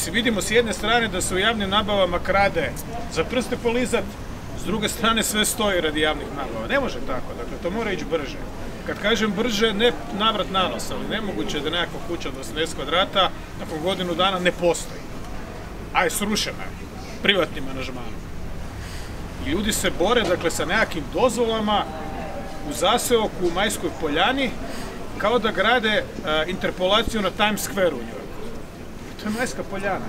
Mislim, vidimo s jedne strane da se u javnim nabavama krade za prste polizat, s druge strane sve stoji radi javnih nabava. Ne može tako, dakle, to mora ići brže. Kad kažem brže, ne navrat nanos, ali nemoguće da nekakva kuća od 80 kvadrata nakon godinu dana ne postoji. A je srušena je, privatnim aranžmanom. I ljudi se bore, dakle, sa nekakvim dozvolama u zaseoku u Majskoj poljani, kao da grade uh, interpolaciju na Times Square u Njujorku. Czy męska poliana?